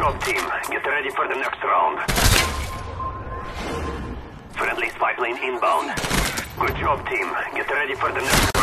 job, team. Get ready for the next round. Friendly spy plane inbound. Good job, team. Get ready for the next round.